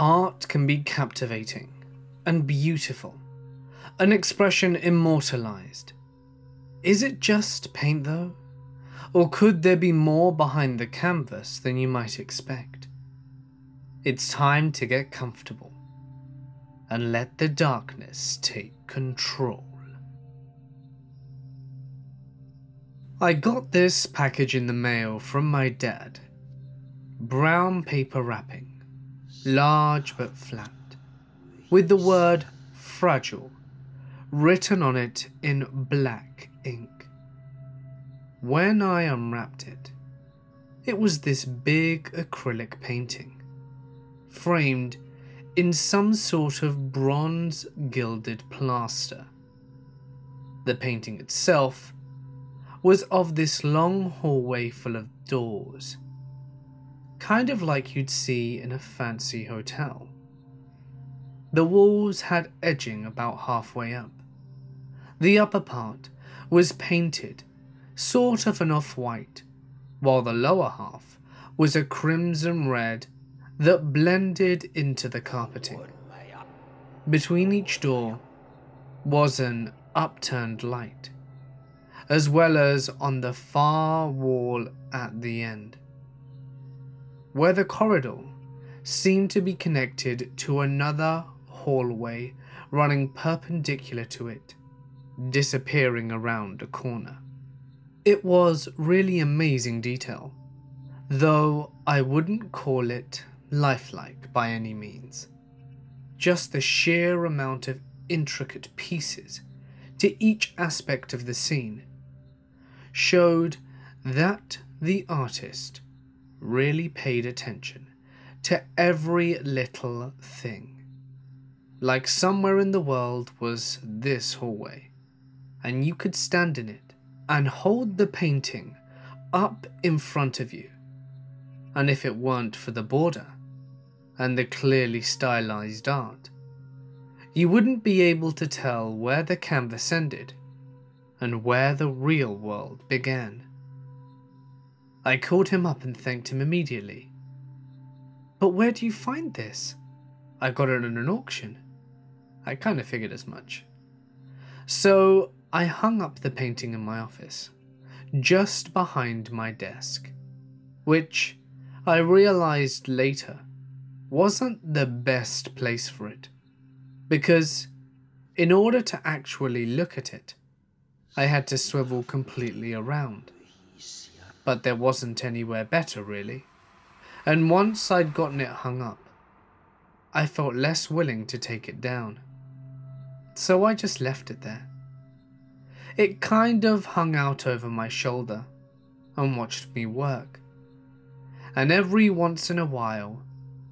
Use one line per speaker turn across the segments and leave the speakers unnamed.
art can be captivating and beautiful, an expression immortalized. Is it just paint though? Or could there be more behind the canvas than you might expect? It's time to get comfortable and let the darkness take control. I got this package in the mail from my dad. Brown paper wrapping, large but flat, with the word fragile written on it in black ink. When I unwrapped it, it was this big acrylic painting, framed in some sort of bronze gilded plaster. The painting itself was of this long hallway full of doors, kind of like you'd see in a fancy hotel. The walls had edging about halfway up. The upper part was painted sort of an off-white, while the lower half was a crimson red that blended into the carpeting. Between each door was an upturned light, as well as on the far wall at the end, where the corridor seemed to be connected to another hallway running perpendicular to it, disappearing around a corner. It was really amazing detail, though I wouldn't call it lifelike by any means. Just the sheer amount of intricate pieces to each aspect of the scene showed that the artist really paid attention to every little thing. Like somewhere in the world was this hallway, and you could stand in it and hold the painting up in front of you. And if it weren't for the border and the clearly stylized art, you wouldn't be able to tell where the canvas ended and where the real world began. I called him up and thanked him immediately. But where do you find this? I got it at an auction. I kind of figured as much. So I hung up the painting in my office, just behind my desk, which I realized later wasn't the best place for it, because in order to actually look at it, I had to swivel completely around. But there wasn't anywhere better, really. And once I'd gotten it hung up, I felt less willing to take it down. So I just left it there. It kind of hung out over my shoulder and watched me work. And every once in a while,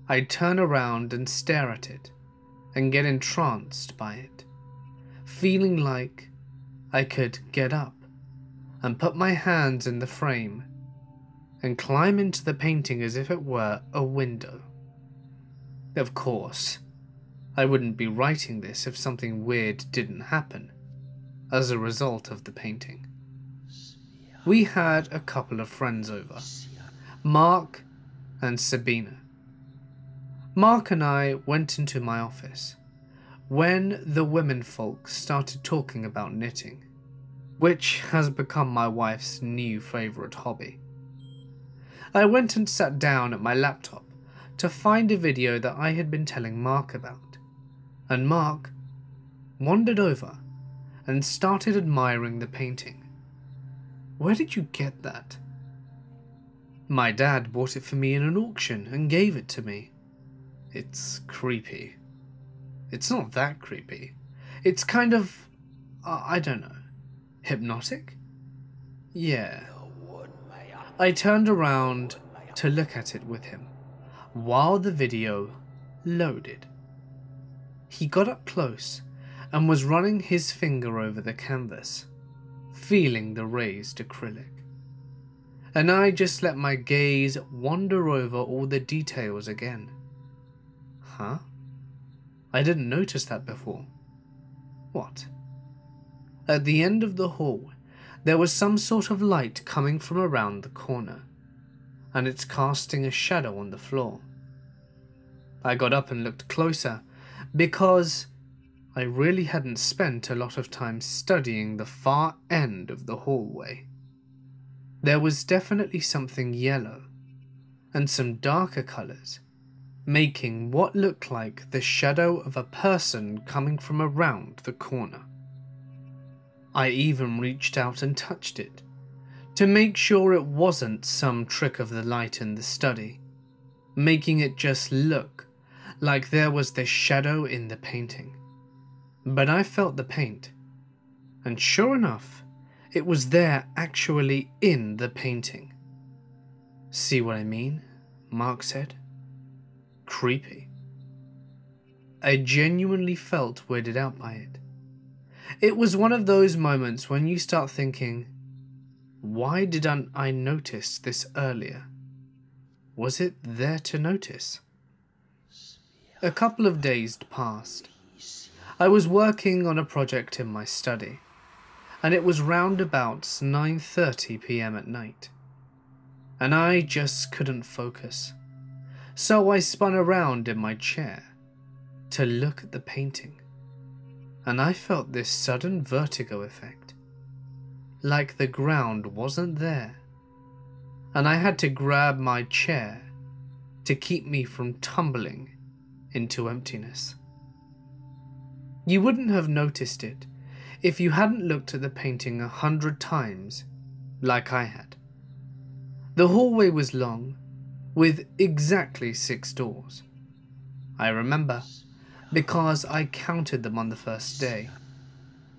I'd turn around and stare at it and get entranced by it, feeling like I could get up and put my hands in the frame and climb into the painting as if it were a window. Of course, I wouldn't be writing this if something weird didn't happen as a result of the painting. We had a couple of friends over, Mark and Sabina. Mark and I went into my office when the women folk started talking about knitting, which has become my wife's new favourite hobby. I went and sat down at my laptop to find a video that I had been telling Mark about, and Mark wandered over and started admiring the painting. Where did you get that? My dad bought it for me in an auction and gave it to me. It's creepy. It's not that creepy. It's kind of, I don't know, hypnotic? Yeah. I turned around to look at it with him while the video loaded. He got up close and was running his finger over the canvas, feeling the raised acrylic. And I just let my gaze wander over all the details again. Huh? I didn't notice that before. What? At the end of the hall, there was some sort of light coming from around the corner, and it's casting a shadow on the floor. I got up and looked closer because I really hadn't spent a lot of time studying the far end of the hallway. There was definitely something yellow and some darker colours, making what looked like the shadow of a person coming from around the corner. I even reached out and touched it to make sure it wasn't some trick of the light in the study, making it just look like there was this shadow in the painting. But I felt the paint, and sure enough, it was there actually in the painting. See what I mean? Mark said. Creepy. I genuinely felt weirded out by it. It was one of those moments when you start thinking, why didn't I notice this earlier? Was it there to notice? A couple of days passed. I was working on a project in my study and it was round about 9:30 p.m. at night. And I just couldn't focus. So I spun around in my chair to look at the painting. And I felt this sudden vertigo effect. Like the ground wasn't there. And I had to grab my chair to keep me from tumbling into emptiness. You wouldn't have noticed it if you hadn't looked at the painting a hundred times, like I had. The hallway was long, with exactly six doors. I remember, because I counted them on the first day.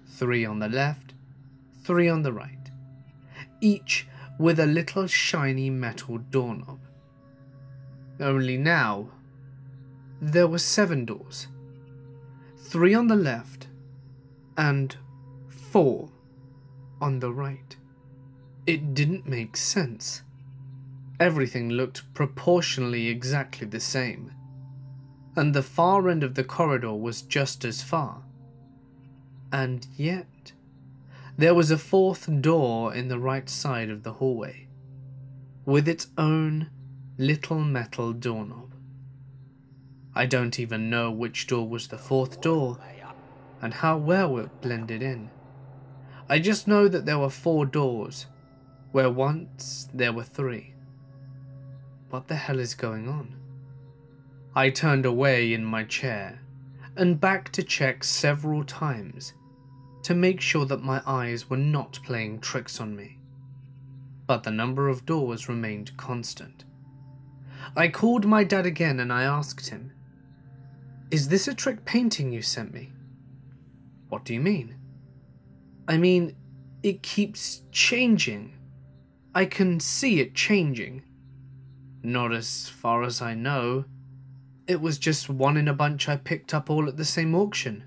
Three on the left, three on the right, each with a little shiny metal doorknob. Only now, there were seven doors. Three on the left, and four on the right. It didn't make sense. Everything looked proportionally exactly the same, and the far end of the corridor was just as far. And yet, there was a fourth door in the right side of the hallway, with its own little metal doorknob. I don't even know which door was the fourth door, and how well it blended in. I just know that there were four doors, where once there were three. What the hell is going on? I turned away in my chair and back to check several times to make sure that my eyes were not playing tricks on me. But the number of doors remained constant. I called my dad again and I asked him, Is this a trick painting you sent me? What do you mean? I mean, it keeps changing. I can see it changing. Not as far as I know. It was just one in a bunch I picked up all at the same auction.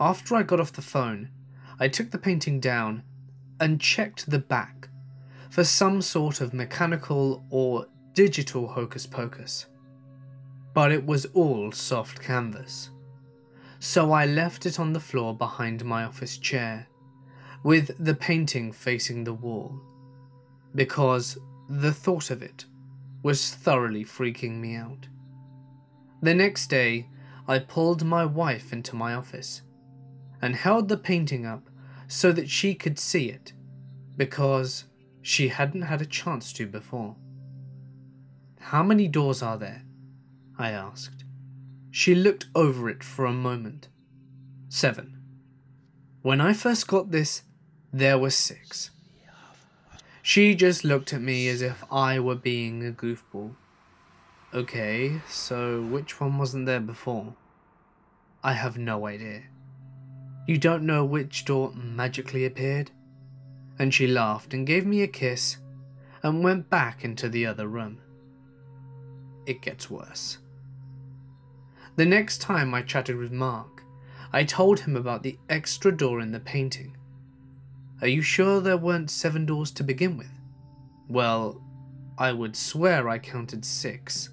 After I got off the phone, I took the painting down and checked the back for some sort of mechanical or digital hocus pocus. But it was all soft canvas so I left it on the floor behind my office chair, with the painting facing the wall, because the thought of it was thoroughly freaking me out. The next day, I pulled my wife into my office and held the painting up so that she could see it, because she hadn't had a chance to before. How many doors are there? I asked. She looked over it for a moment. Seven. When I first got this, there were six. She just looked at me as if I were being a goofball. Okay, so which one wasn't there before? I have no idea. You don't know which door magically appeared? And she laughed and gave me a kiss and went back into the other room. It gets worse. The next time I chatted with Mark, I told him about the extra door in the painting. Are you sure there weren't seven doors to begin with? Well, I would swear I counted six.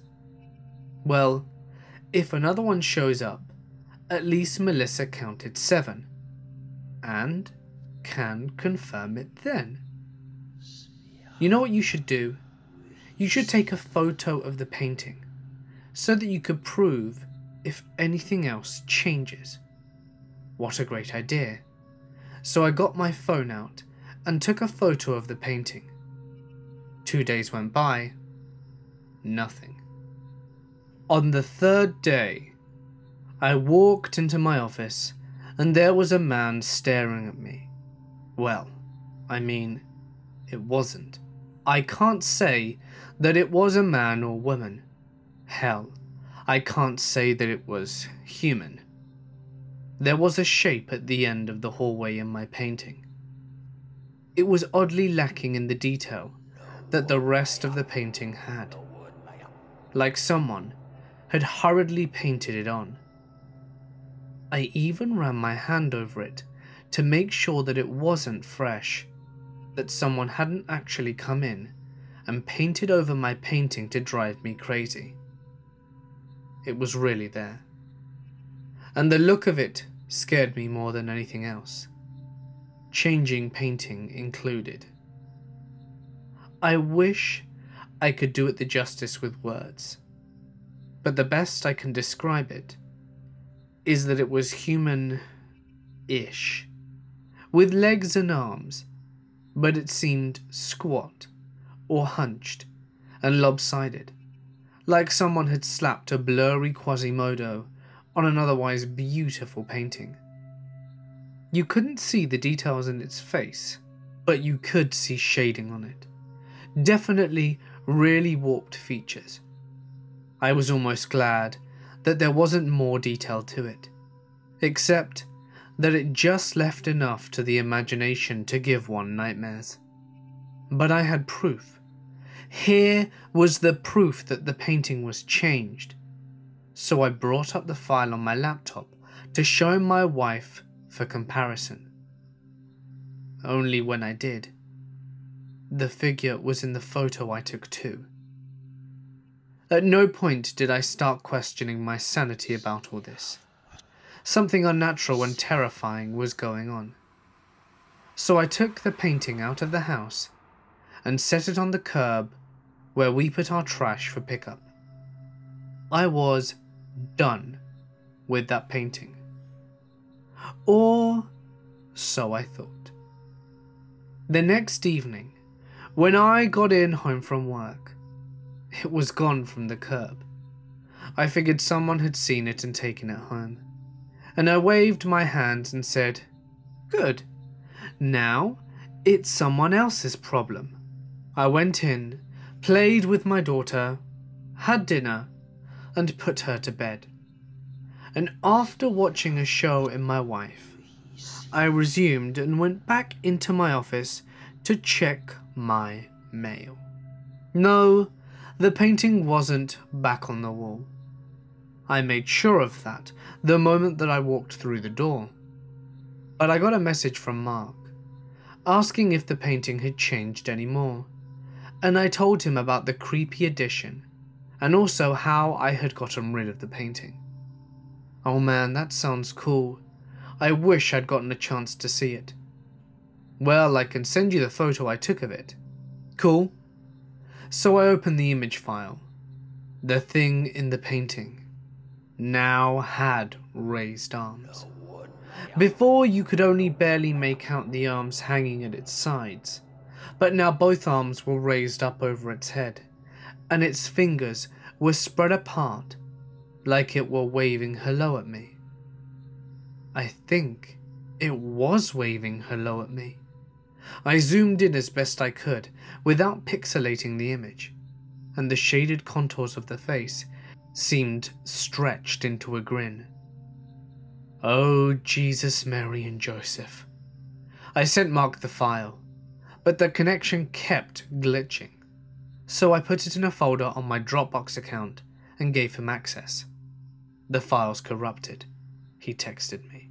Well, if another one shows up, at least Melissa counted seven. And can confirm it then. You know what you should do? You should take a photo of the painting so that you could prove if anything else changes. What a great idea. So I got my phone out and took a photo of the painting. Two days went by, nothing. On the third day, I walked into my office and there was a man staring at me. Well, I mean, it wasn't. I can't say that it was a man or woman. Hell, I can't say that it was human. There was a shape at the end of the hallway in my painting. It was oddly lacking in the detail that the rest of the painting had. Like someone had hurriedly painted it on. I even ran my hand over it to make sure that it wasn't fresh, that someone hadn't actually come in and painted over my painting to drive me crazy. It was really there. And the look of it scared me more than anything else. Changing painting included. I wish I could do it the justice with words, but the best I can describe it is that it was human ish, with legs and arms, but it seemed squat or hunched and lopsided, like someone had slapped a blurry Quasimodo on an otherwise beautiful painting. You couldn't see the details in its face, but you could see shading on it. Definitely really warped features. I was almost glad that there wasn't more detail to it, except that it just left enough to the imagination to give one nightmares. But I had proof. Here was the proof that the painting was changed. So I brought up the file on my laptop to show my wife for comparison. Only when I did, the figure was in the photo I took too. At no point did I start questioning my sanity about all this. Something unnatural and terrifying was going on. So I took the painting out of the house and set it on the curb where we put our trash for pickup. I was done with that painting. Or so I thought. The next evening, when I got in home from work, it was gone from the curb. I figured someone had seen it and taken it home. And I waved my hand and said, Good. Now it's someone else's problem. I went in, played with my daughter, had dinner, and put her to bed. And after watching a show in my wife, I resumed and went back into my office to check my mail. No, the painting wasn't back on the wall. I made sure of that the moment that I walked through the door. But I got a message from Mark, asking if the painting had changed any more, and I told him about the creepy addition, and also how I had gotten rid of the painting. Oh man, that sounds cool. I wish I'd gotten a chance to see it. Well, I can send you the photo I took of it. Cool? So I opened the image file. The thing in the painting now had raised arms. Before you could only barely make out the arms hanging at its sides, but now both arms were raised up over its head, and its fingers were spread apart like it were waving hello at me. I think it was waving hello at me. I zoomed in as best I could without pixelating the image, and the shaded contours of the face seemed stretched into a grin. Oh, Jesus, Mary, and Joseph. I sent Mark the file, but the connection kept glitching, so I put it in a folder on my Dropbox account and gave him access. The file's corrupted, he texted me.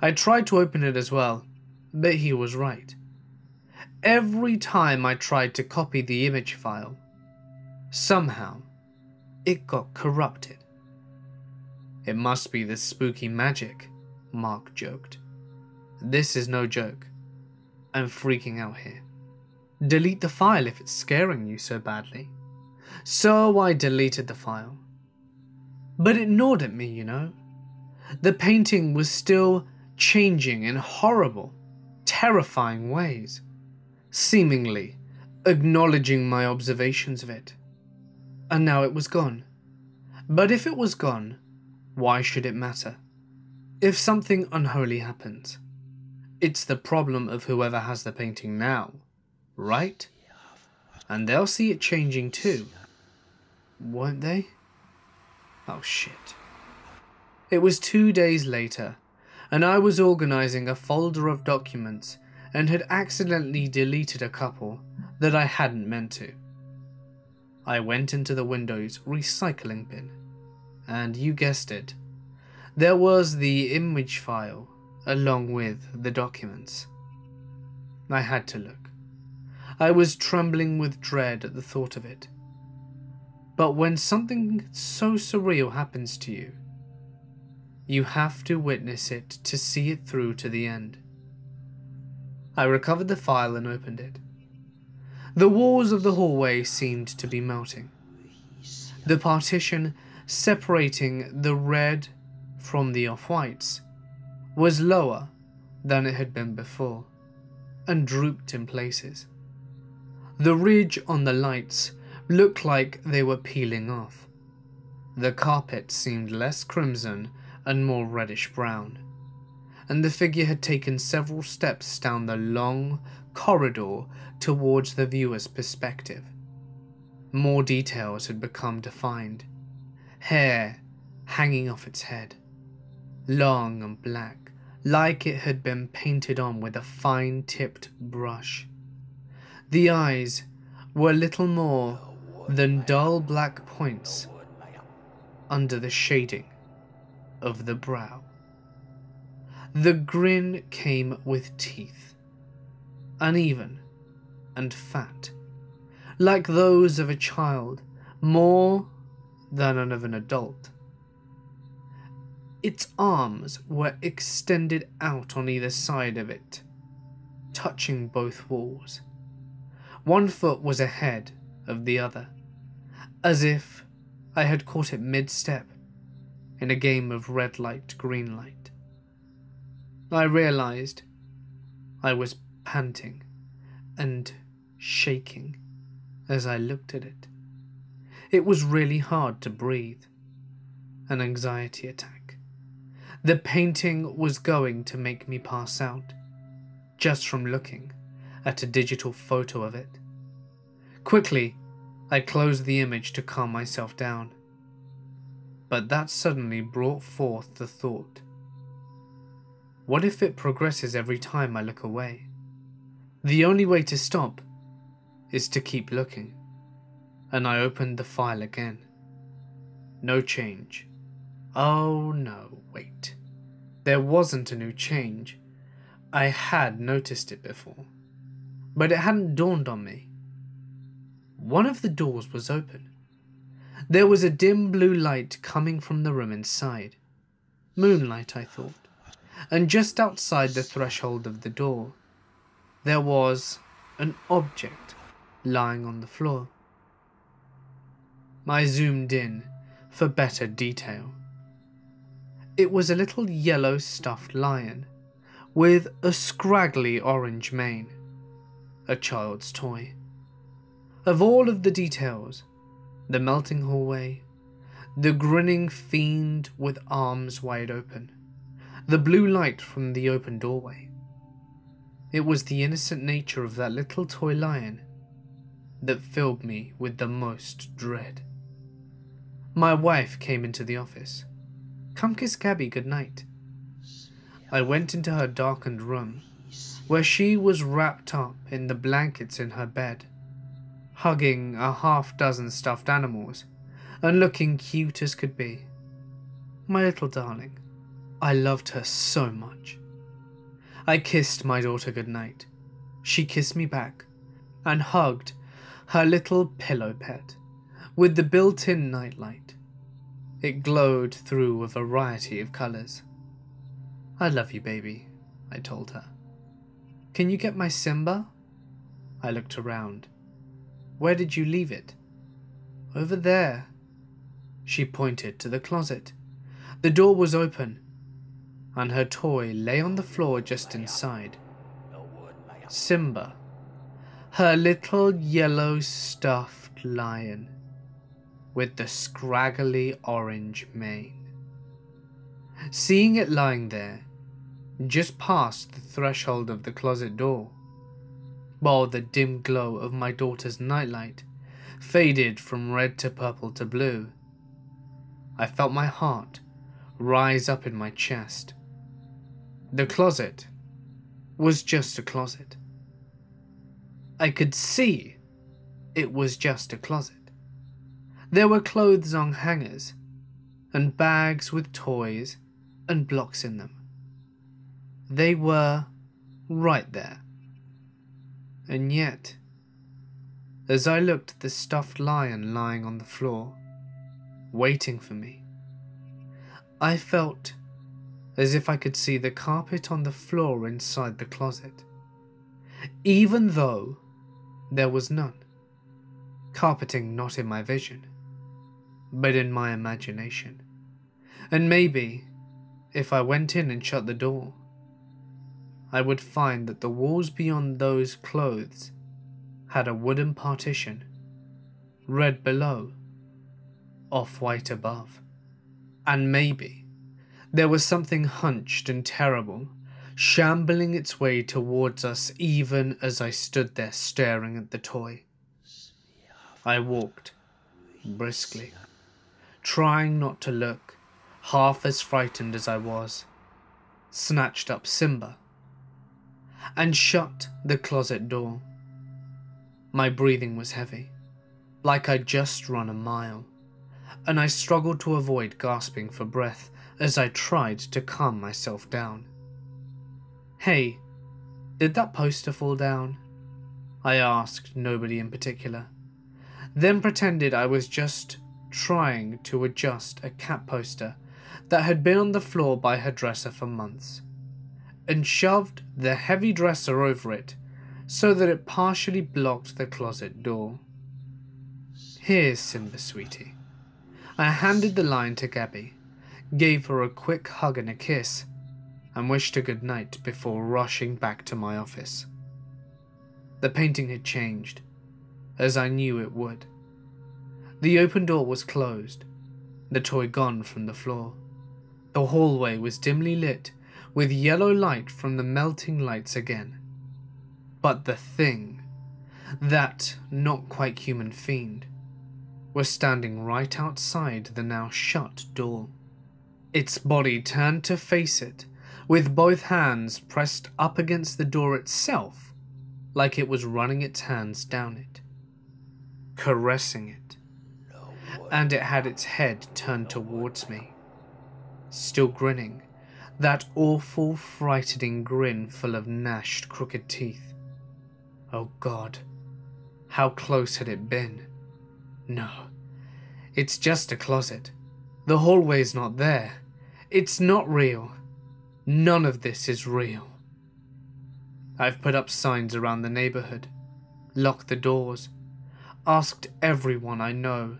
I tried to open it as well, but he was right every time I tried to copy the image file. Somehow, it got corrupted. It must be the spooky magic, Mark joked. This is no joke. I'm freaking out here. Delete the file if it's scaring you so badly. So I deleted the file. but it gnawed at me, you know. The painting was still changing in horrible, terrifying ways, seemingly acknowledging my observations of it. And now it was gone. But if it was gone, why should it matter? If something unholy happens, it's the problem of whoever has the painting now, right? And they'll see it changing too. Won't they? Oh shit. It was two days later, and I was organising a folder of documents and had accidentally deleted a couple that I hadn't meant to. I went into the Windows recycling bin, and you guessed it, there was the image file along with the documents. I had to look. I was trembling with dread at the thought of it. But when something so surreal happens to you, you have to witness it to see it through to the end. I recovered the file and opened it. The walls of the hallway seemed to be melting. The partition separating the red from the off-whites was lower than it had been before, and drooped in places. The ridge on the lights looked like they were peeling off. The carpet seemed less crimson and more reddish brown, and the figure had taken several steps down the long corridor towards the viewer's perspective. More details had become defined. Hair hanging off its head, long and black, like it had been painted on with a fine-tipped brush. The eyes were little more than dull black points under the shading of the brow. The grin came with teeth, uneven and fat, like those of a child more than of an adult. Its arms were extended out on either side of it, touching both walls. One foot was ahead of the other, as if I had caught it mid-step in a game of red light, green light. I realized I was panting and shaking as I looked at it. It was really hard to breathe. An anxiety attack. The painting was going to make me pass out, just from looking at a digital photo of it. Quickly, I closed the image to calm myself down. But that suddenly brought forth the thought what if it progresses every time I look away? The only way to stop is to keep looking. And I opened the file again. No change. Oh no, wait. There wasn't a new change. I had noticed it before, but it hadn't dawned on me. One of the doors was open. There was a dim blue light coming from the room inside. Moonlight, I thought. And just outside the threshold of the door, there was an object lying on the floor. I zoomed in for better detail. It was a little yellow stuffed lion with a scraggly orange mane. A child's toy. Of all of the details, the melting hallway, the grinning fiend with arms wide open, the blue light from the open doorway. It was the innocent nature of that little toy lion that filled me with the most dread. My wife came into the office. Come kiss Gabby good night. I went into her darkened room, where she was wrapped up in the blankets in her bed, hugging a half dozen stuffed animals, and looking cute as could be. My little darling, I loved her so much. I kissed my daughter good night. She kissed me back, and hugged her little pillow pet with the built-in nightlight. It glowed through a variety of colours. I love you, baby, I told her. Can you get my Simba? I looked around. Where did you leave it? Over there. She pointed to the closet. The door was open, and her toy lay on the floor just inside. Simba, her little yellow stuffed lion with the scraggly orange mane. Seeing it lying there, just past the threshold of the closet door, while the dim glow of my daughter's nightlight faded from red to purple to blue, I felt my heart rise up in my chest. The closet was just a closet. I could see it was just a closet. There were clothes on hangers, and bags with toys and blocks in them. They were right there. And yet, as I looked at the stuffed lion lying on the floor, waiting for me, I felt as if I could see the carpet on the floor inside the closet, even though there was none. Carpeting not in my vision, but in my imagination. And maybe, if I went in and shut the door, I would find that the walls beyond those clothes had a wooden partition, red below, off-white above. And maybe there was something hunched and terrible, shambling its way towards us even as I stood there staring at the toy. I walked, briskly, trying not to look, half as frightened as I was, snatched up Simba, and shut the closet door. My breathing was heavy, like I'd just run a mile, and I struggled to avoid gasping for breath as I tried to calm myself down. Hey, did that poster fall down? I asked nobody in particular, then pretended I was just trying to adjust a cat poster that had been on the floor by her dresser for months, and shoved the heavy dresser over it so that it partially blocked the closet door. Here's Simba, sweetie. I handed the line to Gabby, gave her a quick hug and a kiss, and wished her good night before rushing back to my office. The painting had changed, as I knew it would. The open door was closed, the toy gone from the floor. The hallway was dimly lit with yellow light from the melting lights again. But the thing, that not quite human fiend, was standing right outside the now shut door. Its body turned to face it, with both hands pressed up against the door itself, like it was running its hands down it, caressing it and it had its head turned towards me. Still grinning, that awful, frightening grin full of gnashed, crooked teeth. Oh God, how close had it been? No, it's just a closet. The hallway's not there. It's not real. None of this is real. I've put up signs around the neighborhood, locked the doors, asked everyone I know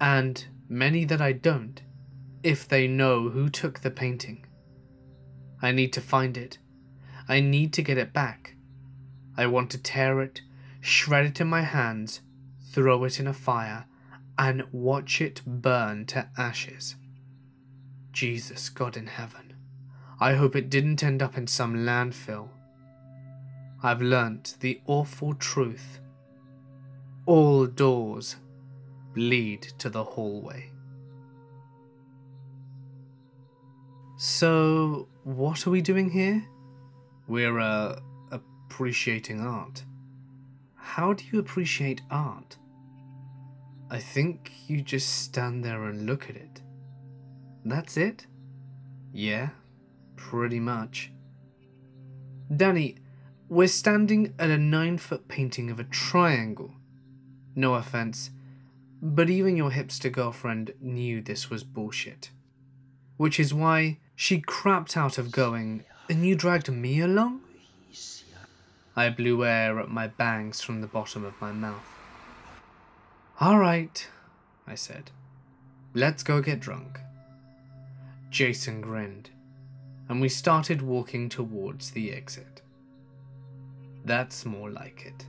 and many that I don't, if they know who took the painting. I need to find it. I need to get it back. I want to tear it, shred it in my hands, throw it in a fire, and watch it burn to ashes. Jesus, God in heaven, I hope it didn't end up in some landfill. I've learnt the awful truth. All doors lead to the hallway. So, what are we doing here? We're, uh, appreciating art. How do you appreciate art? I think you just stand there and look at it. That's it? Yeah, pretty much. Danny, we're standing at a nine foot painting of a triangle. No offense, but even your hipster girlfriend knew this was bullshit. Which is why she crapped out of going, and you dragged me along? I blew air at my bangs from the bottom of my mouth. Alright, I said. Let's go get drunk. Jason grinned, and we started walking towards the exit. That's more like it.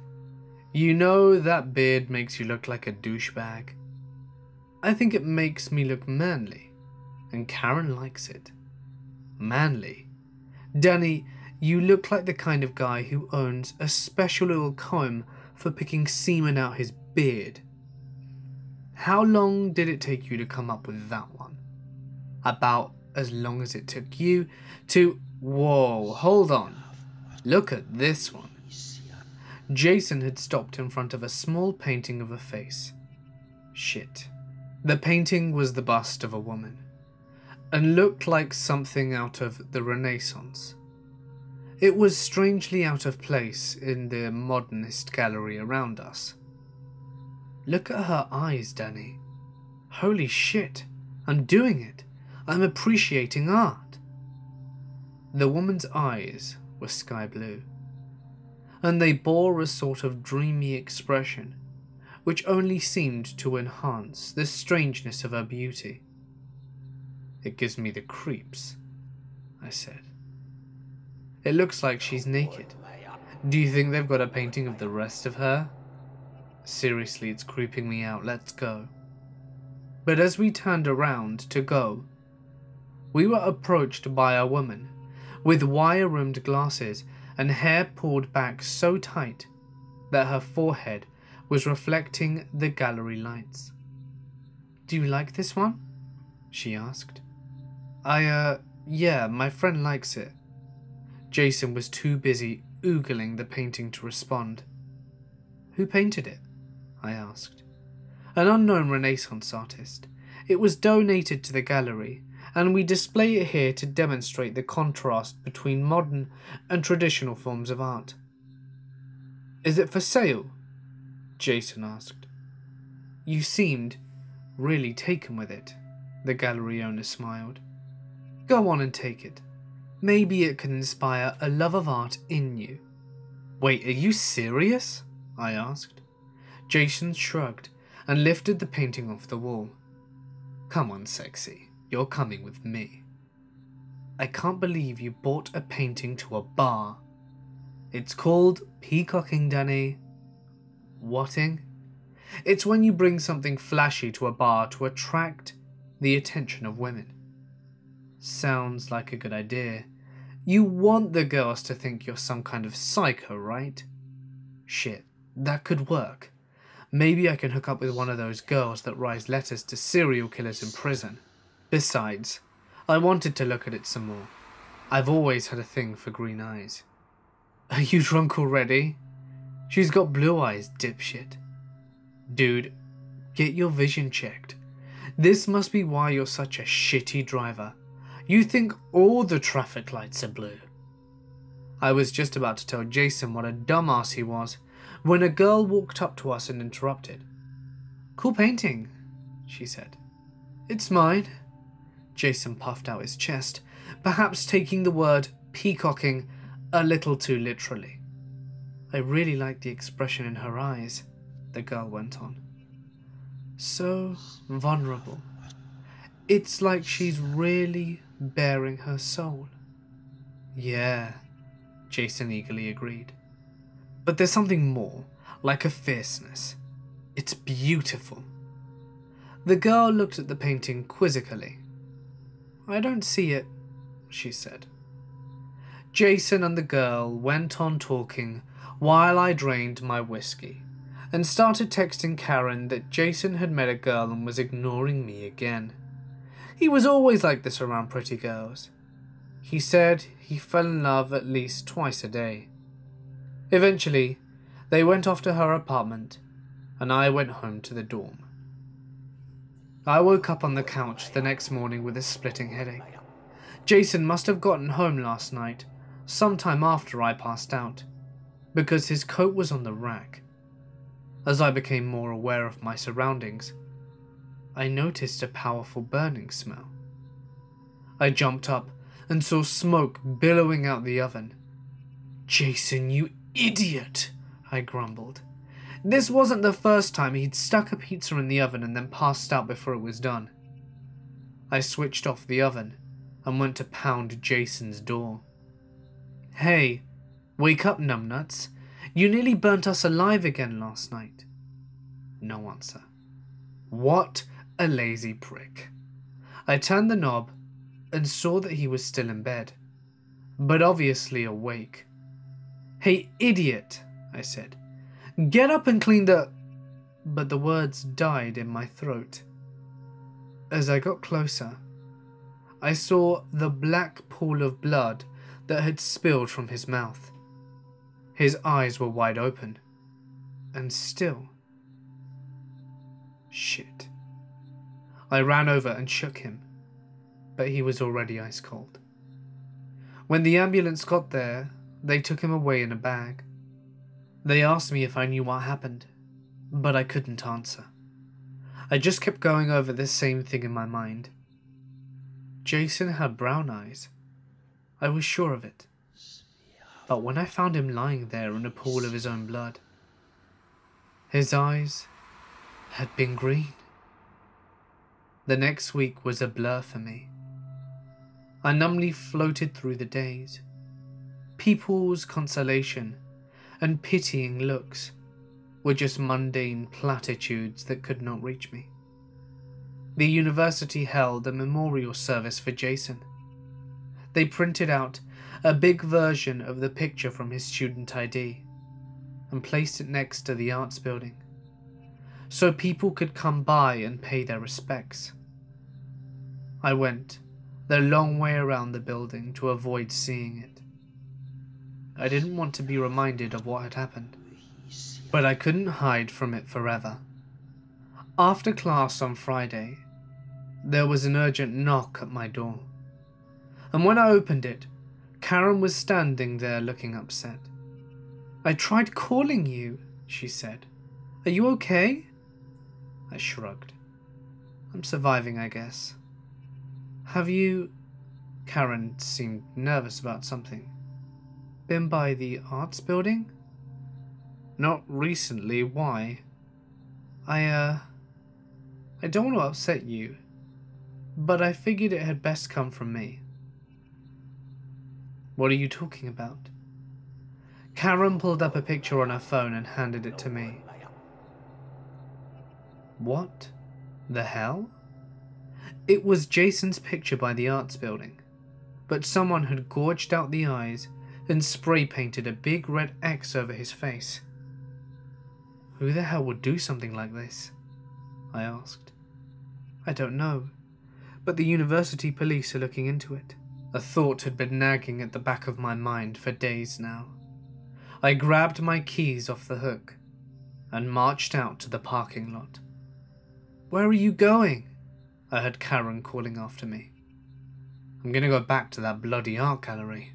You know that beard makes you look like a douchebag? I think it makes me look manly, and Karen likes it. Manly. Danny, you look like the kind of guy who owns a special little comb for picking semen out his beard. How long did it take you to come up with that one? About as long as it took you to. Whoa, hold on. Look at this one. Jason had stopped in front of a small painting of a face. Shit. The painting was the bust of a woman, and looked like something out of the Renaissance. It was strangely out of place in the modernist gallery around us. Look at her eyes, Danny. Holy shit, I'm doing it. I'm appreciating art. The woman's eyes were sky blue, and they bore a sort of dreamy expression, which only seemed to enhance the strangeness of her beauty. It gives me the creeps, I said. It looks like she's naked. Do you think they've got a painting of the rest of her? Seriously, it's creeping me out. Let's go. But as we turned around to go, we were approached by a woman with wire rimmed glasses and hair pulled back so tight that her forehead was reflecting the gallery lights. Do you like this one? she asked. I, uh, yeah, my friend likes it. Jason was too busy oogling the painting to respond. Who painted it? I asked. An unknown Renaissance artist. It was donated to the gallery, and we display it here to demonstrate the contrast between modern and traditional forms of art. Is it for sale? Jason asked. You seemed really taken with it, the gallery owner smiled. Go on and take it. Maybe it can inspire a love of art in you. Wait, are you serious? I asked. Jason shrugged and lifted the painting off the wall. Come on, sexy. You're coming with me. I can't believe you bought a painting to a bar. It's called peacocking, Danny. Whatting? It's when you bring something flashy to a bar to attract the attention of women. Sounds like a good idea, you want the girls to think you're some kind of psycho, right? Shit, that could work. Maybe I can hook up with one of those girls that write letters to serial killers in prison. Besides, I wanted to look at it some more. I've always had a thing for green eyes. Are you drunk already? She's got blue eyes, dipshit. Dude, get your vision checked. This must be why you're such a shitty driver. You think all the traffic lights are blue. I was just about to tell Jason what a dumbass he was when a girl walked up to us and interrupted. Cool painting, she said. It's mine. Jason puffed out his chest, perhaps taking the word peacocking a little too literally. I really like the expression in her eyes, the girl went on. So vulnerable. It's like she's really baring her soul. Yeah, Jason eagerly agreed. But there's something more, like a fierceness. It's beautiful. The girl looked at the painting quizzically. I don't see it, she said. Jason and the girl went on talking while I drained my whiskey and started texting Karen that Jason had met a girl and was ignoring me again. He was always like this around pretty girls. He said he fell in love at least twice a day. Eventually, they went off to her apartment, and I went home to the dorm. I woke up on the couch the next morning with a splitting headache. Jason must have gotten home last night, sometime after I passed out, because his coat was on the rack. As I became more aware of my surroundings, I noticed a powerful burning smell. I jumped up and saw smoke billowing out the oven. Jason, you idiot! I grumbled. This wasn't the first time he'd stuck a pizza in the oven and then passed out before it was done. I switched off the oven and went to pound Jason's door. Hey, wake up, numbnuts. You nearly burnt us alive again last night. No answer. What a lazy prick. I turned the knob and saw that he was still in bed, but obviously awake. Hey, idiot, I said. Get up and clean the. But the words died in my throat. As I got closer, I saw the black pool of blood that had spilled from his mouth. His eyes were wide open, and still. Shit. I ran over and shook him, but he was already ice cold. When the ambulance got there, they took him away in a bag. They asked me if I knew what happened, but I couldn't answer. I just kept going over the same thing in my mind. Jason had brown eyes. I was sure of it. But when I found him lying there in a pool of his own blood, his eyes had been green. The next week was a blur for me. I numbly floated through the days. People's consolation and pitying looks were just mundane platitudes that could not reach me. The university held a memorial service for Jason. They printed out a big version of the picture from his student ID and placed it next to the arts building so people could come by and pay their respects. I went the long way around the building to avoid seeing it. I didn't want to be reminded of what had happened, but I couldn't hide from it forever. After class on Friday, there was an urgent knock at my door, and when I opened it, Karen was standing there looking upset. I tried calling you, she said. Are you okay? I shrugged. I'm surviving, I guess. Have you. Karen seemed nervous about something. Been by the arts building? Not recently, why? I, uh. I don't want to upset you, but I figured it had best come from me. What are you talking about? Karen pulled up a picture on her phone and handed it to me. What the hell? It was Jason's picture by the arts building, but someone had gorged out the eyes and spray painted a big red X over his face. Who the hell would do something like this? I asked. I don't know, but the university police are looking into it. A thought had been nagging at the back of my mind for days now. I grabbed my keys off the hook and marched out to the parking lot. Where are you going? I heard Karen calling after me. I'm going to go back to that bloody art gallery.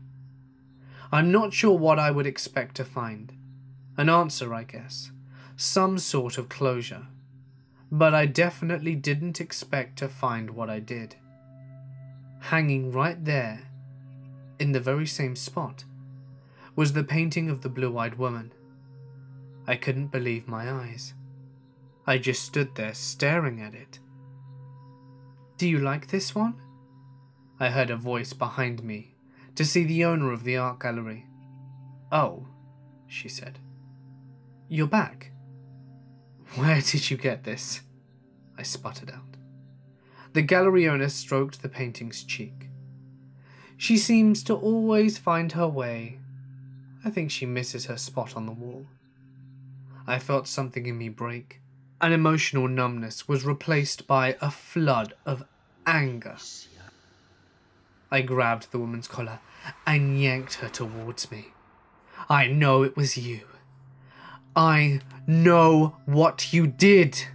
I'm not sure what I would expect to find. An answer, I guess. Some sort of closure. But I definitely didn't expect to find what I did hanging right there, in the very same spot, was the painting of the blue eyed woman. I couldn't believe my eyes. I just stood there staring at it. Do you like this one? I heard a voice behind me to see the owner of the art gallery. Oh, she said. You're back. Where did you get this? I sputtered out. The gallery owner stroked the painting's cheek. She seems to always find her way. I think she misses her spot on the wall. I felt something in me break. An emotional numbness was replaced by a flood of anger. I grabbed the woman's collar and yanked her towards me. I know it was you. I know what you did,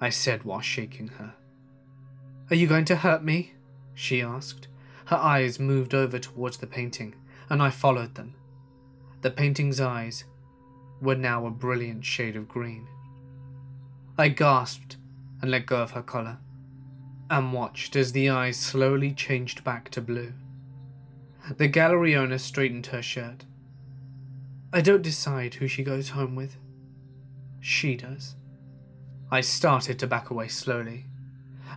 I said while shaking her. Are you going to hurt me? she asked. Her eyes moved over towards the painting, and I followed them. The painting's eyes were now a brilliant shade of green. I gasped and let go of her collar, and watched as the eyes slowly changed back to blue. The gallery owner straightened her shirt. I don't decide who she goes home with. She does. I started to back away slowly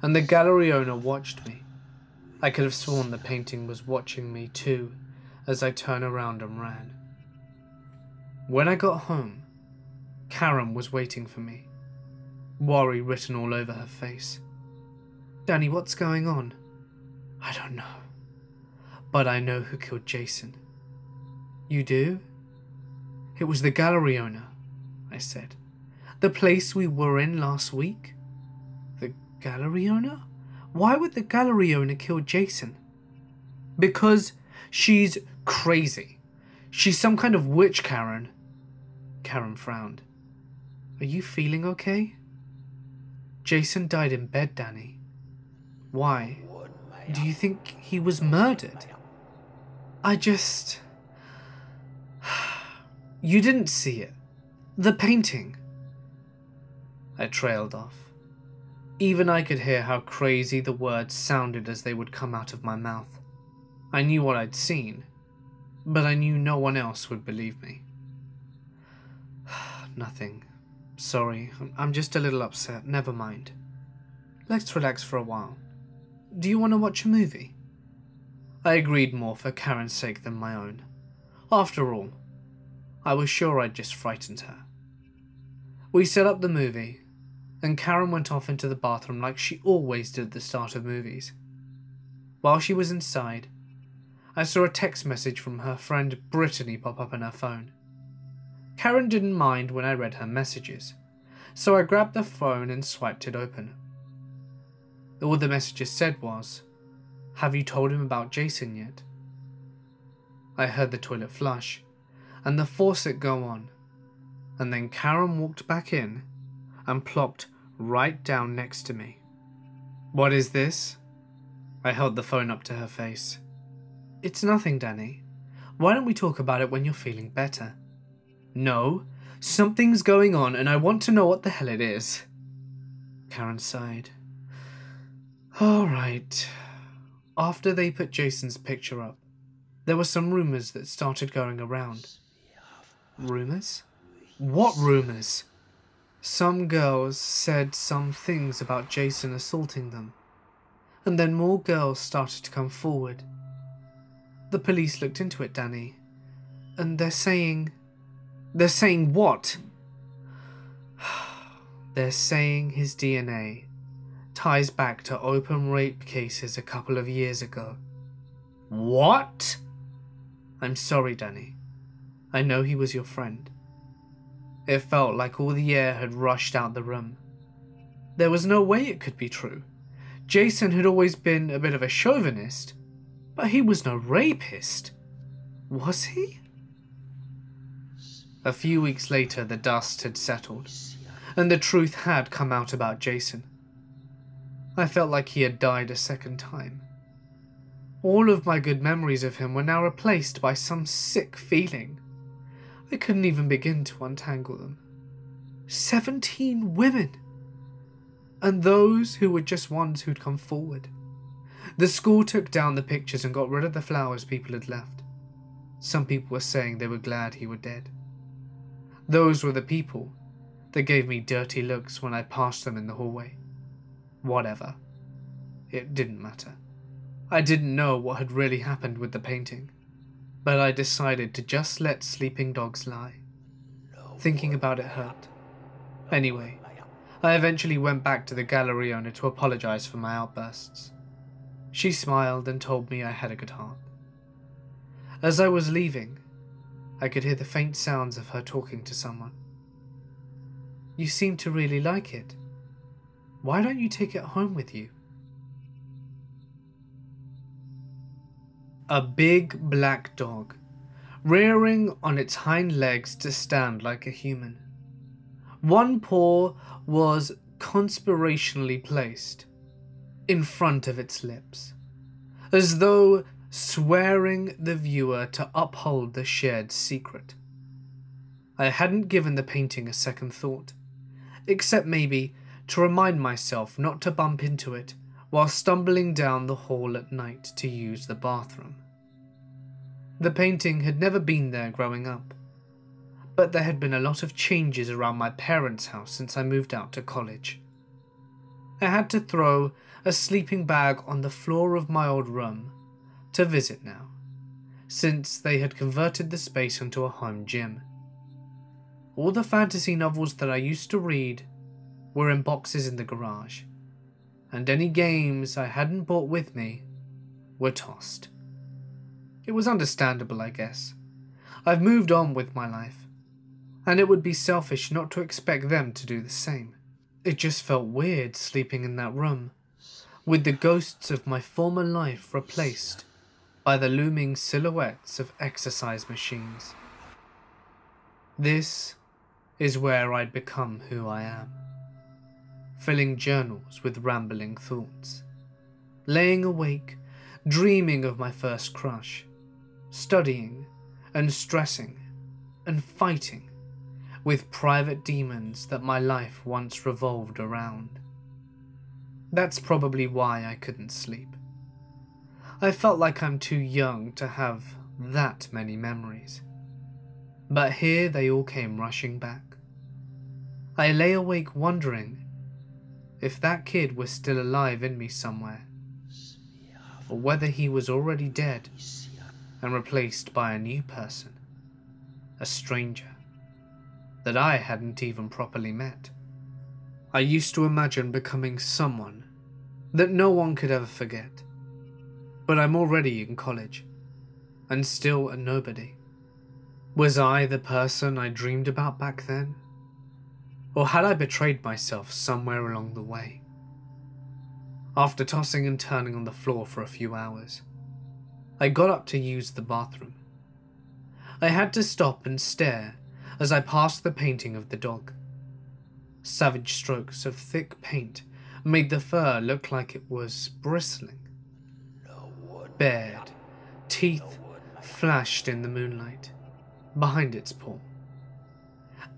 and the gallery owner watched me. I could have sworn the painting was watching me too as I turned around and ran. When I got home, Karen was waiting for me, worry written all over her face. Danny, what's going on? I don't know. But I know who killed Jason. You do? It was the gallery owner, I said. The place we were in last week? The gallery owner? Why would the gallery owner kill Jason? Because she's crazy. She's some kind of witch, Karen. Karen frowned. Are you feeling okay? Jason died in bed, Danny. Why? Do you think he was murdered? I just. You didn't see it. The painting. I trailed off. Even I could hear how crazy the words sounded as they would come out of my mouth. I knew what I'd seen, but I knew no one else would believe me. Nothing. Sorry, I'm just a little upset. Never mind. Let's relax for a while. Do you want to watch a movie? I agreed more for Karen's sake than my own. After all, I was sure I'd just frightened her. We set up the movie, and Karen went off into the bathroom like she always did at the start of movies. While she was inside, I saw a text message from her friend Brittany pop up on her phone. Karen didn't mind when I read her messages, so I grabbed the phone and swiped it open. All the messages said was, Have you told him about Jason yet? I heard the toilet flush and the faucet go on, and then Karen walked back in and plopped right down next to me. What is this? I held the phone up to her face. It's nothing, Danny. Why don't we talk about it when you're feeling better? No, something's going on and I want to know what the hell it is. Karen sighed. Alright. After they put Jason's picture up, there were some rumours that started going around. Rumours? What rumours? Some girls said some things about Jason assaulting them, and then more girls started to come forward. The police looked into it, Danny, and they're saying they're saying what? They're saying his DNA ties back to open rape cases a couple of years ago. What? I'm sorry, Danny. I know he was your friend. It felt like all the air had rushed out the room. There was no way it could be true. Jason had always been a bit of a chauvinist, but he was no rapist. Was he? A few weeks later, the dust had settled, and the truth had come out about Jason. I felt like he had died a second time. All of my good memories of him were now replaced by some sick feeling. I couldn't even begin to untangle them. Seventeen women! And those who were just ones who'd come forward. The school took down the pictures and got rid of the flowers people had left. Some people were saying they were glad he were dead. Those were the people that gave me dirty looks when I passed them in the hallway. Whatever. It didn't matter. I didn't know what had really happened with the painting, but I decided to just let sleeping dogs lie. Thinking about it hurt. Anyway, I eventually went back to the gallery owner to apologize for my outbursts. She smiled and told me I had a good heart. As I was leaving, I could hear the faint sounds of her talking to someone. You seem to really like it. Why don't you take it home with you? A big black dog, rearing on its hind legs to stand like a human. One paw was conspirationally placed in front of its lips, as though swearing the viewer to uphold the shared secret. I hadn't given the painting a second thought, except maybe to remind myself not to bump into it while stumbling down the hall at night to use the bathroom. The painting had never been there growing up, but there had been a lot of changes around my parents' house since I moved out to college. I had to throw a sleeping bag on the floor of my old room to visit now, since they had converted the space into a home gym. All the fantasy novels that I used to read were in boxes in the garage, and any games I hadn't brought with me were tossed. It was understandable, I guess. I've moved on with my life, and it would be selfish not to expect them to do the same. It just felt weird sleeping in that room, with the ghosts of my former life replaced by the looming silhouettes of exercise machines. This is where I'd become who I am, filling journals with rambling thoughts, laying awake, dreaming of my first crush, studying and stressing and fighting with private demons that my life once revolved around. That's probably why I couldn't sleep. I felt like I'm too young to have that many memories. But here they all came rushing back. I lay awake wondering if that kid was still alive in me somewhere, or whether he was already dead and replaced by a new person, a stranger that I hadn't even properly met. I used to imagine becoming someone that no one could ever forget. But I'm already in college, and still a nobody. Was I the person I dreamed about back then? Or had I betrayed myself somewhere along the way? After tossing and turning on the floor for a few hours, I got up to use the bathroom. I had to stop and stare as I passed the painting of the dog. Savage strokes of thick paint made the fur look like it was bristling. Bared, teeth flashed in the moonlight, behind its paw.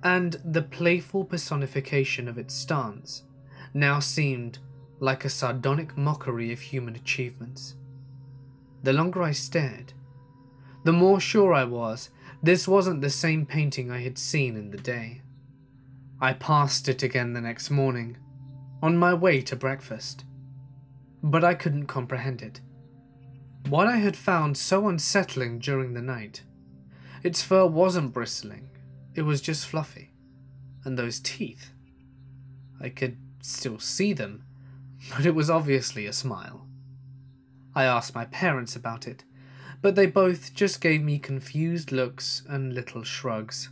And the playful personification of its stance now seemed like a sardonic mockery of human achievements. The longer I stared, the more sure I was this wasn't the same painting I had seen in the day. I passed it again the next morning, on my way to breakfast, but I couldn't comprehend it. What I had found so unsettling during the night, its fur wasn't bristling, it was just fluffy. And those teeth, I could still see them, but it was obviously a smile. I asked my parents about it, but they both just gave me confused looks and little shrugs.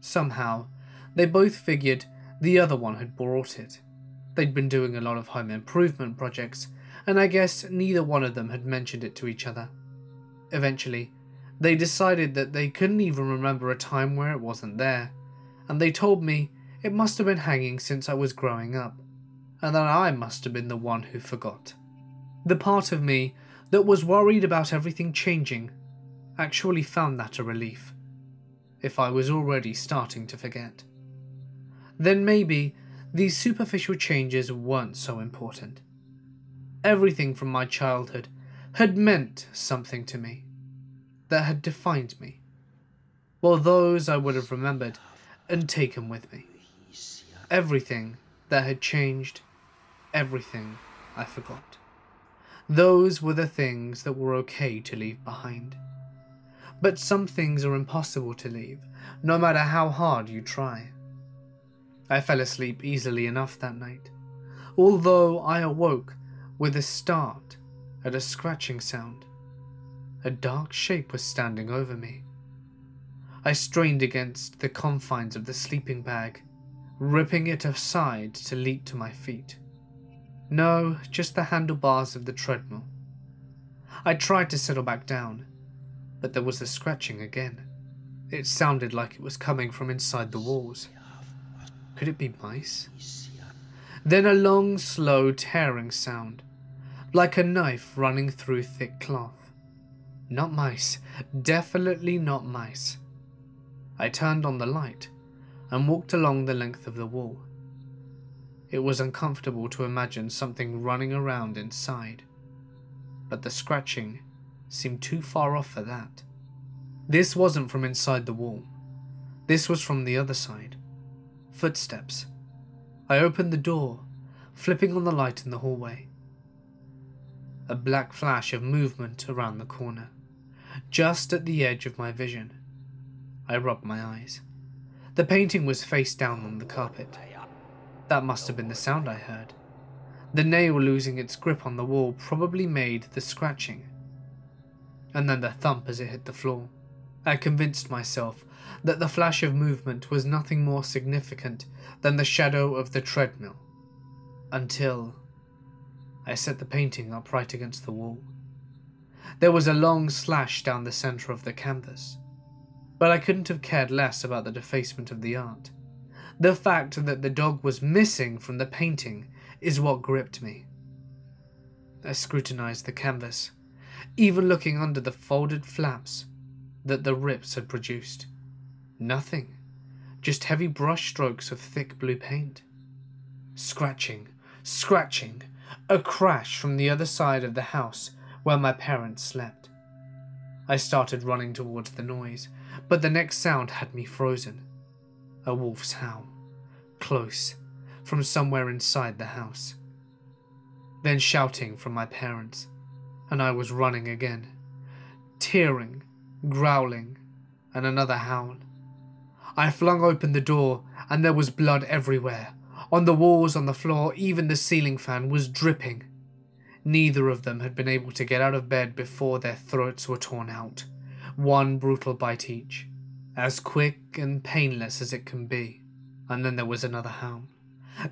Somehow, they both figured the other one had brought it. They'd been doing a lot of home improvement projects, and I guess neither one of them had mentioned it to each other. Eventually, they decided that they couldn't even remember a time where it wasn't there, and they told me it must have been hanging since I was growing up, and that I must have been the one who forgot. The part of me that was worried about everything changing actually found that a relief, if I was already starting to forget. Then maybe these superficial changes weren't so important. Everything from my childhood had meant something to me, that had defined me, while those I would have remembered and taken with me. Everything that had changed, everything I forgot. Those were the things that were okay to leave behind. But some things are impossible to leave, no matter how hard you try. I fell asleep easily enough that night, although I awoke with a start at a scratching sound. A dark shape was standing over me. I strained against the confines of the sleeping bag, ripping it aside to leap to my feet. No, just the handlebars of the treadmill. I tried to settle back down, but there was the scratching again. It sounded like it was coming from inside the walls. Could it be mice? Then a long, slow tearing sound, like a knife running through thick cloth. Not mice, definitely not mice. I turned on the light and walked along the length of the wall. It was uncomfortable to imagine something running around inside, but the scratching seemed too far off for that. This wasn't from inside the wall. This was from the other side. Footsteps. I opened the door, flipping on the light in the hallway. A black flash of movement around the corner, just at the edge of my vision. I rubbed my eyes. The painting was face down on the carpet. That must have been the sound I heard. The nail losing its grip on the wall probably made the scratching. And then the thump as it hit the floor. I convinced myself that the flash of movement was nothing more significant than the shadow of the treadmill. Until I set the painting upright against the wall. There was a long slash down the centre of the canvas, but I couldn't have cared less about the defacement of the art. The fact that the dog was missing from the painting is what gripped me. I scrutinized the canvas, even looking under the folded flaps that the rips had produced. Nothing, just heavy brush strokes of thick blue paint. Scratching, scratching, a crash from the other side of the house where my parents slept. I started running towards the noise, but the next sound had me frozen. A wolf's howl, close, from somewhere inside the house. Then shouting from my parents, and I was running again, tearing, growling, and another howl. I flung open the door, and there was blood everywhere. On the walls, on the floor, even the ceiling fan was dripping. Neither of them had been able to get out of bed before their throats were torn out, one brutal bite each, as quick and painless as it can be. And then there was another howl.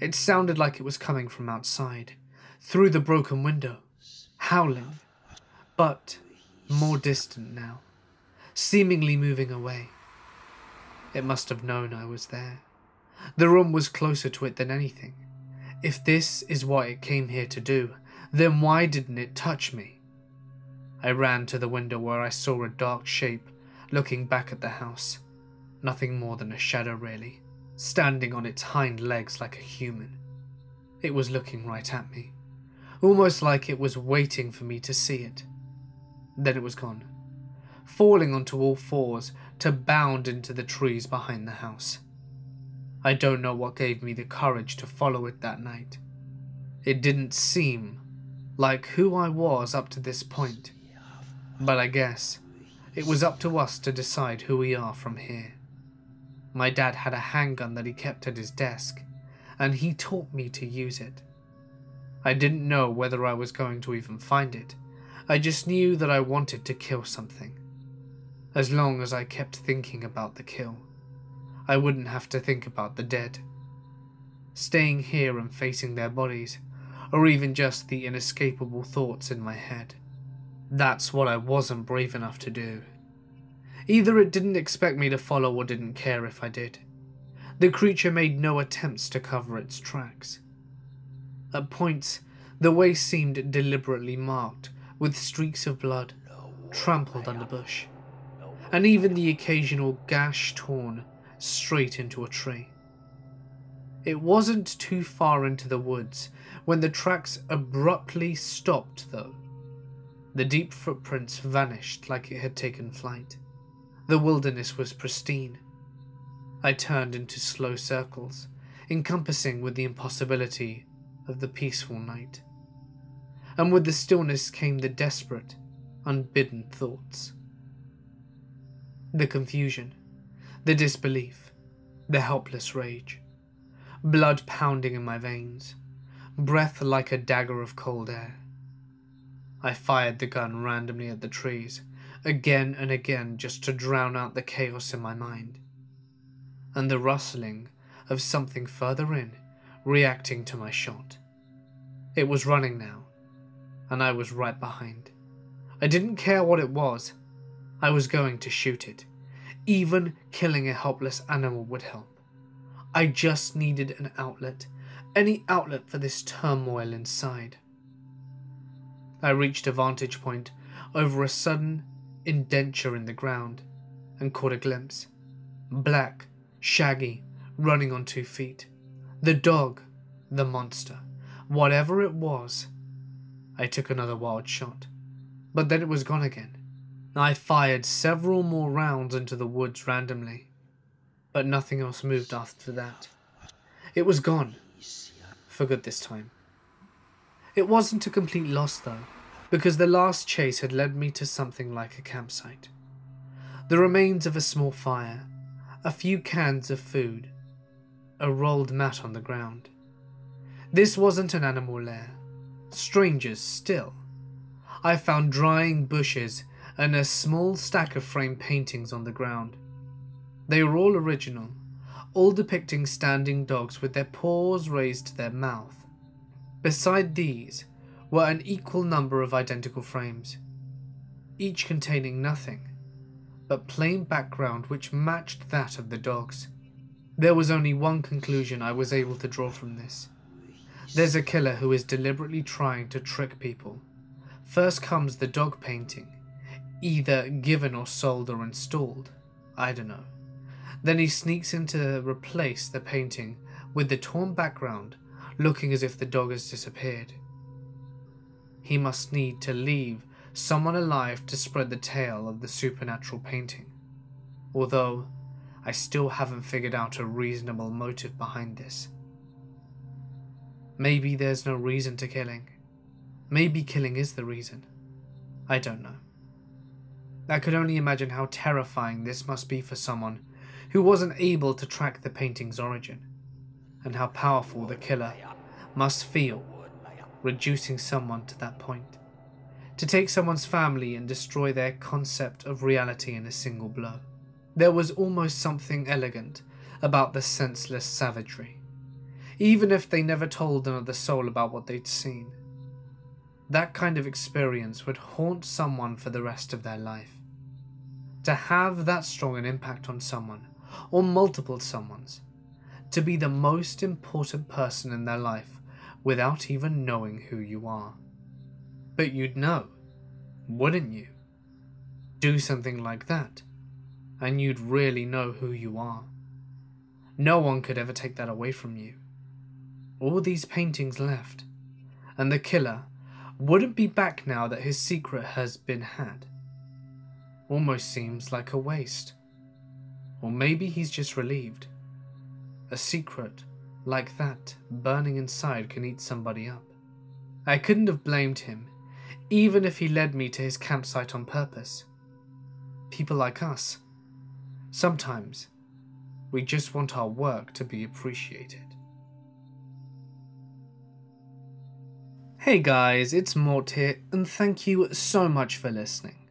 It sounded like it was coming from outside, through the broken window, howling, but more distant now, seemingly moving away. It must have known I was there. The room was closer to it than anything. If this is what it came here to do, then why didn't it touch me? I ran to the window where I saw a dark shape looking back at the house. Nothing more than a shadow, really standing on its hind legs like a human. It was looking right at me, almost like it was waiting for me to see it. Then it was gone, falling onto all fours to bound into the trees behind the house. I don't know what gave me the courage to follow it that night. It didn't seem like who I was up to this point, but I guess it was up to us to decide who we are from here. My dad had a handgun that he kept at his desk, and he taught me to use it. I didn't know whether I was going to even find it. I just knew that I wanted to kill something. As long as I kept thinking about the kill, I wouldn't have to think about the dead. Staying here and facing their bodies, or even just the inescapable thoughts in my head. That's what I wasn't brave enough to do. Either it didn't expect me to follow or didn't care if I did. The creature made no attempts to cover its tracks. At points, the way seemed deliberately marked with streaks of blood, trampled underbush, and even the occasional gash torn straight into a tree. It wasn't too far into the woods when the tracks abruptly stopped, though. The deep footprints vanished like it had taken flight. The wilderness was pristine. I turned into slow circles, encompassing with the impossibility of the peaceful night. And with the stillness came the desperate, unbidden thoughts. The confusion, the disbelief, the helpless rage. Blood pounding in my veins, breath like a dagger of cold air. I fired the gun randomly at the trees, again and again just to drown out the chaos in my mind, and the rustling of something further in reacting to my shot. It was running now, and I was right behind. I didn't care what it was, I was going to shoot it. Even killing a helpless animal would help. I just needed an outlet, any outlet for this turmoil inside. I reached a vantage point over a sudden indenture in the ground and caught a glimpse. Black, shaggy, running on two feet. The dog, the monster, whatever it was. I took another wild shot, but then it was gone again. I fired several more rounds into the woods randomly, but nothing else moved after that. It was gone. for good this time. It wasn't a complete loss though, because the last chase had led me to something like a campsite. The remains of a small fire, a few cans of food, a rolled mat on the ground. This wasn't an animal lair. Strangers still. I found drying bushes and a small stack of framed paintings on the ground. They were all original, all depicting standing dogs with their paws raised to their mouth. Beside these were an equal number of identical frames, each containing nothing but plain background which matched that of the dogs. There was only one conclusion I was able to draw from this. There's a killer who is deliberately trying to trick people. First comes the dog painting, either given or sold or installed. I don't know. Then he sneaks in to replace the painting with the torn background, looking as if the dog has disappeared. He must need to leave someone alive to spread the tale of the supernatural painting. Although, I still haven't figured out a reasonable motive behind this. Maybe there's no reason to killing. Maybe killing is the reason. I don't know. I could only imagine how terrifying this must be for someone who wasn't able to track the painting's origin, and how powerful the killer must feel reducing someone to that point. To take someone's family and destroy their concept of reality in a single blow. There was almost something elegant about the senseless savagery, even if they never told another soul about what they'd seen. That kind of experience would haunt someone for the rest of their life. To have that strong an impact on someone, or multiple someone's, to be the most important person in their life without even knowing who you are. But you'd know, wouldn't you? Do something like that, and you'd really know who you are. No one could ever take that away from you. All these paintings left, and the killer wouldn't be back now that his secret has been had. Almost seems like a waste. Or maybe he's just relieved. A secret like that burning inside can eat somebody up. I couldn't have blamed him, even if he led me to his campsite on purpose. People like us. Sometimes, we just want our work to be appreciated. Hey guys, it's Mort here, and thank you so much for listening.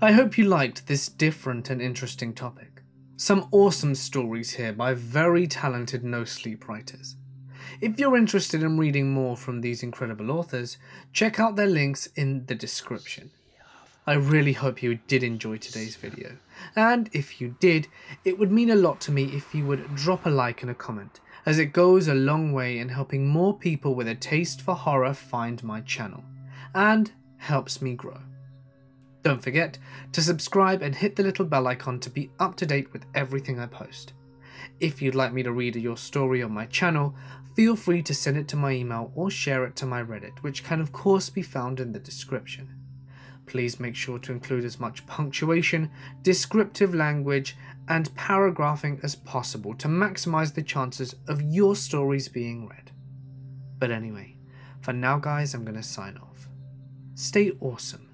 I hope you liked this different and interesting topic. Some awesome stories here by very talented NoSleep writers. If you're interested in reading more from these incredible authors, check out their links in the description. I really hope you did enjoy today's video, and if you did, it would mean a lot to me if you would drop a like and a comment, as it goes a long way in helping more people with a taste for horror find my channel, and helps me grow. Don't forget to subscribe and hit the little bell icon to be up to date with everything I post. If you'd like me to read your story on my channel, feel free to send it to my email or share it to my Reddit, which can of course be found in the description. Please make sure to include as much punctuation, descriptive language, and paragraphing as possible to maximize the chances of your stories being read. But anyway, for now guys, I'm going to sign off. Stay awesome